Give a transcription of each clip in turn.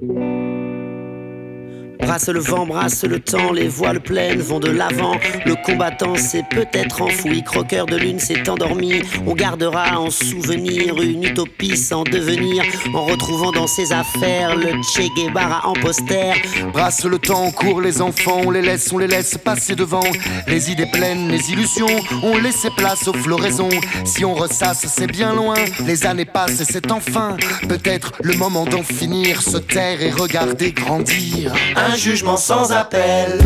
Música Brasse le vent, brasse le temps, les voiles pleines vont de l'avant. Le combattant s'est peut-être enfoui, croqueur de lune s'est endormi. On gardera en souvenir une utopie sans devenir, en retrouvant dans ses affaires le Che Guevara en poster. Brasse le temps, court les enfants, on les laisse, on les laisse passer devant. Les idées pleines, les illusions, on laisse place aux floraisons. Si on ressasse, c'est bien loin, les années passent et c'est enfin peut-être le moment d'en finir, se taire et regarder grandir un jugement sans appel.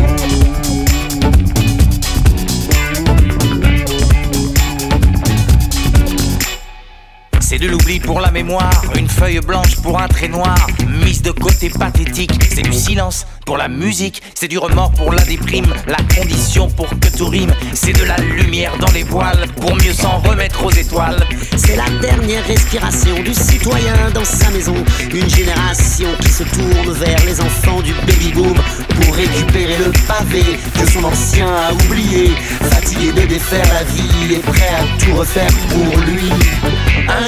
C'est de l'oubli pour la mémoire, une feuille blanche pour un trait noir, mise de côté pathétique, c'est du silence pour la musique, c'est du remords pour la déprime, la condition pour que tout rime, c'est de la lumière dans les voiles pour mieux s'en remettre aux étoiles. C'est la dernière respiration du citoyen dans sa maison, une génération qui se tourne vers les enfants du baby boom pour récupérer le pavé que son ancien a oublié, fatigué de défaire la vie et prêt à tout refaire pour lui.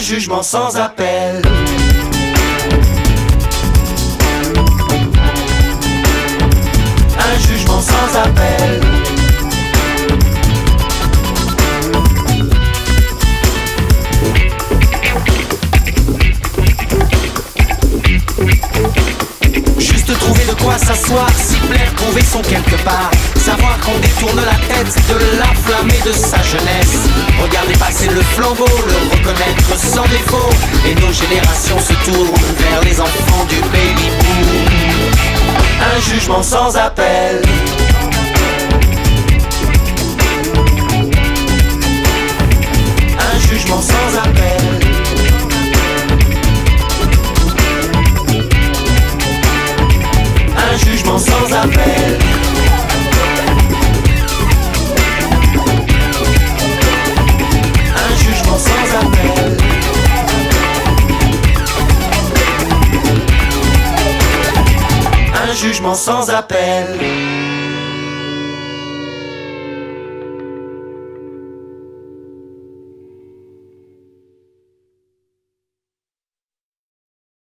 Jugement sans appel. Un jugement sans appel. Juste trouver de quoi s'asseoir, s'y plaire, trouver son quelque part. Savoir qu'on détourne la tête de la de sa jeunesse. Passer le flambeau, le reconnaître sans défaut. Et nos générations se tournent vers les enfants du baby boom. Un jugement sans appel. Jugement sans appel.